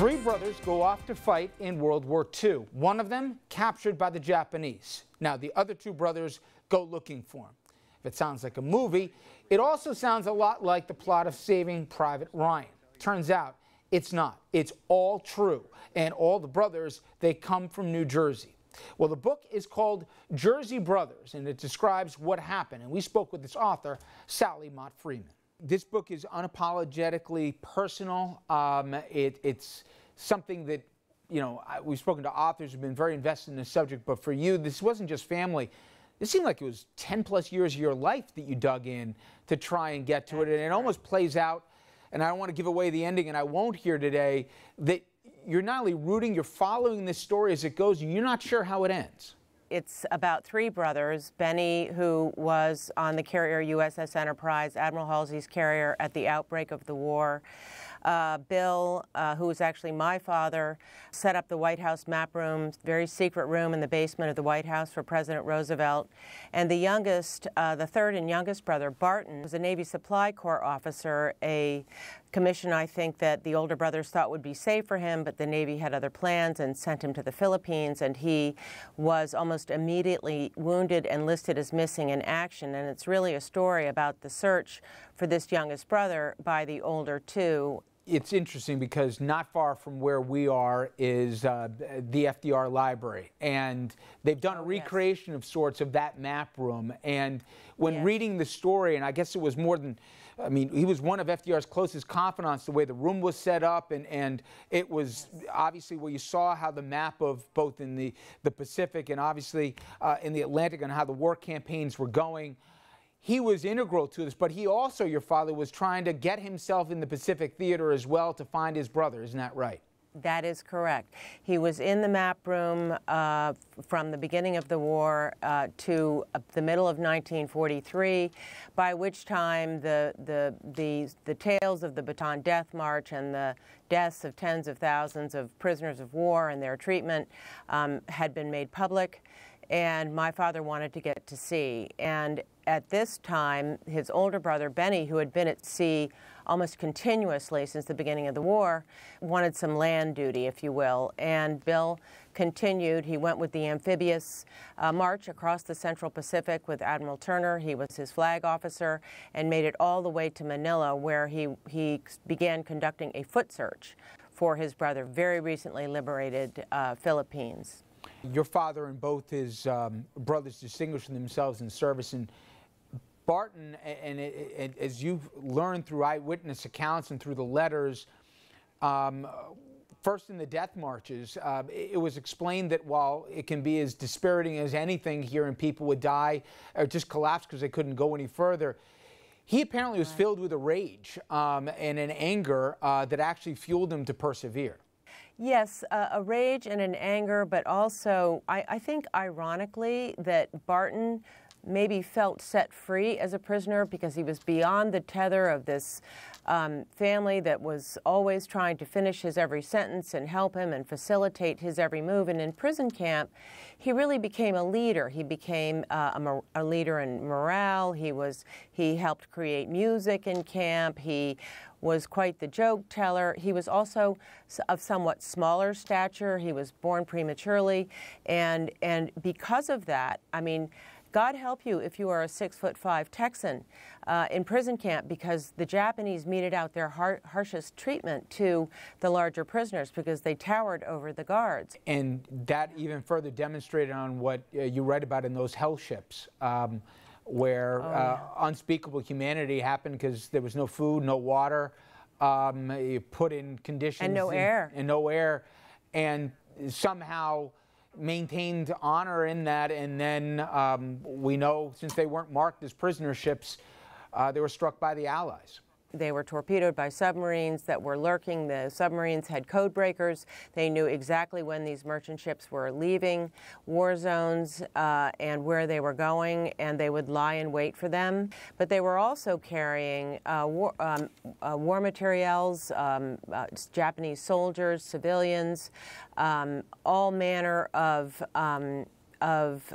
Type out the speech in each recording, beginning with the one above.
Three brothers go off to fight in World War II. One of them captured by the Japanese. Now, the other two brothers go looking for him. If it sounds like a movie, it also sounds a lot like the plot of Saving Private Ryan. Turns out it's not. It's all true. And all the brothers, they come from New Jersey. Well, the book is called Jersey Brothers, and it describes what happened. And we spoke with its author, Sally Mott Freeman. This book is unapologetically personal. Um, it, it's something that, you know, we've spoken to authors who've been very invested in the subject, but for you, this wasn't just family. It seemed like it was 10 plus years of your life that you dug in to try and get to it. And it almost plays out, and I don't want to give away the ending, and I won't here today, that you're not only rooting, you're following this story as it goes, and you're not sure how it ends. It's about three brothers. Benny, who was on the carrier USS Enterprise, Admiral Halsey's carrier at the outbreak of the war. Uh, Bill, uh, who was actually my father, set up the White House map room, very secret room in the basement of the White House for President Roosevelt. And the youngest, uh, the third and youngest brother, Barton, was a Navy Supply Corps officer, a commission I think that the older brothers thought would be safe for him, but the Navy had other plans and sent him to the Philippines, and he was almost immediately wounded and listed as missing in action. And it's really a story about the search for this youngest brother by the older two it's interesting because not far from where we are is uh, the FDR library. And they've done a oh, recreation yes. of sorts of that map room. And when yes. reading the story, and I guess it was more than, I mean, he was one of FDR's closest confidants, the way the room was set up. And, and it was yes. obviously where you saw how the map of both in the, the Pacific and obviously uh, in the Atlantic and how the war campaigns were going he was integral to this, but he also, your father, was trying to get himself in the Pacific Theater as well to find his brother. Isn't that right? That is correct. He was in the map room uh, from the beginning of the war uh, to uh, the middle of 1943, by which time the, the, the, the tales of the Bataan Death March and the deaths of tens of thousands of prisoners of war and their treatment um, had been made public and my father wanted to get to sea. And at this time, his older brother, Benny, who had been at sea almost continuously since the beginning of the war, wanted some land duty, if you will. And Bill continued. He went with the amphibious uh, march across the Central Pacific with Admiral Turner. He was his flag officer and made it all the way to Manila, where he, he began conducting a foot search for his brother, very recently liberated uh, Philippines. Your father and both his um, brothers distinguished themselves in service. And Barton, and, and, and, as you've learned through eyewitness accounts and through the letters, um, first in the death marches, uh, it was explained that while it can be as dispiriting as anything here and people would die or just collapse because they couldn't go any further, he apparently was filled with a rage um, and an anger uh, that actually fueled him to persevere. Yes, uh, a rage and an anger, but also, I, I think ironically, that Barton maybe felt set free as a prisoner because he was beyond the tether of this um, family that was always trying to finish his every sentence and help him and facilitate his every move. And in prison camp, he really became a leader. He became uh, a, a, leader in morale. He was he helped create music in camp. He was quite the joke teller. He was also of somewhat smaller stature. He was born prematurely, and and because of that, I mean. God help you if you are a six foot five Texan uh, in prison camp because the Japanese meted out their har harshest treatment to the larger prisoners because they towered over the guards. And that even further demonstrated on what uh, you write about in those hell ships. Um, where oh, uh, yeah. unspeakable humanity happened because there was no food, no water, um, put in conditions and no air, and no air, and somehow maintained honor in that. And then um, we know since they weren't marked as prisoner ships, uh, they were struck by the Allies. They were torpedoed by submarines that were lurking. The submarines had code breakers. They knew exactly when these merchant ships were leaving war zones uh, and where they were going, and they would lie in wait for them. But they were also carrying uh, war, um, uh, war, materials, um, uh, Japanese soldiers, civilians, um, all manner of, um, of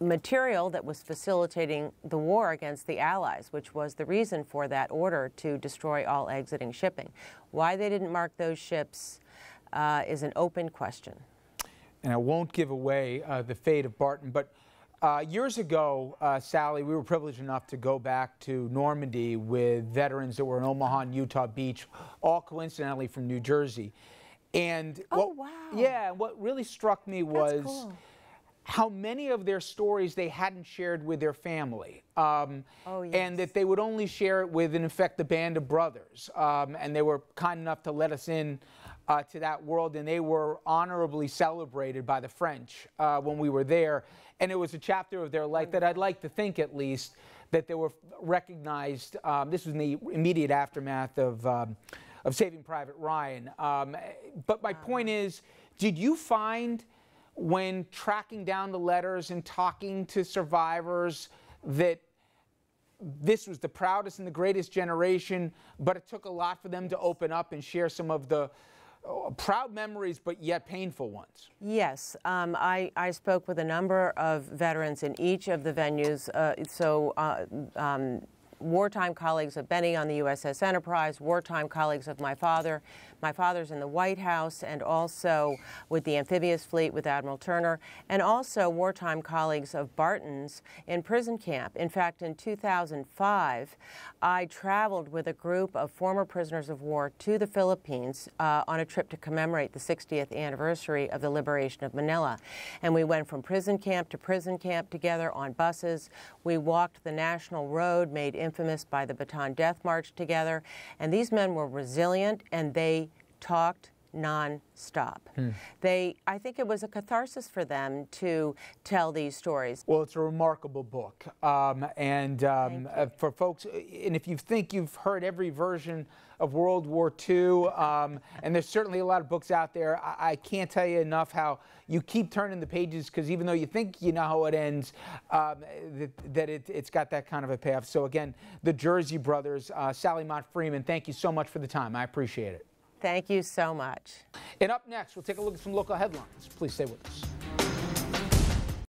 material that was facilitating the war against the Allies, which was the reason for that order to destroy all exiting shipping. Why they didn't mark those ships uh, is an open question. And I won't give away uh, the fate of Barton, but uh, years ago, uh, Sally, we were privileged enough to go back to Normandy with veterans that were in Omaha and Utah Beach, all coincidentally from New Jersey. And oh, what, wow. Yeah, what really struck me was cool. How many of their stories they hadn't shared with their family. Um, oh, yes. And that they would only share it with, in effect, the band of brothers. Um, and they were kind enough to let us in uh, to that world, and they were honorably celebrated by the French uh, when we were there. And it was a chapter of their life that I'd like to think, at least, that they were recognized. Um, this was in the immediate aftermath of, um, of Saving Private Ryan. Um, but my point is, did you find when tracking down the letters and talking to survivors that this was the proudest and the greatest generation, but it took a lot for them to open up and share some of the uh, proud memories, but yet painful ones. Yes, um, I, I, spoke with a number of veterans in each of the venues. Uh, so. Uh, um, wartime colleagues of Benny on the USS Enterprise, wartime colleagues of my father. My father's in the White House and also with the amphibious fleet with Admiral Turner, and also wartime colleagues of Barton's in prison camp. In fact, in 2005, I traveled with a group of former prisoners of war to the Philippines uh, on a trip to commemorate the 60th anniversary of the liberation of Manila. And we went from prison camp to prison camp together on buses. We walked the national road made infamous by the Bataan Death March together. And these men were resilient and they talked non-stop. Hmm. They, I think it was a catharsis for them to tell these stories. Well, it's a remarkable book, um, and um, uh, for folks, and if you think you've heard every version of World War II, um, and there's certainly a lot of books out there, I, I can't tell you enough how you keep turning the pages because even though you think you know how it ends, um, that, that it, has got that kind of a path. So again, the Jersey Brothers, uh, Sally Mott Freeman, thank you so much for the time. I appreciate it. Thank you so much. And up next, we'll take a look at some local headlines. Please stay with us.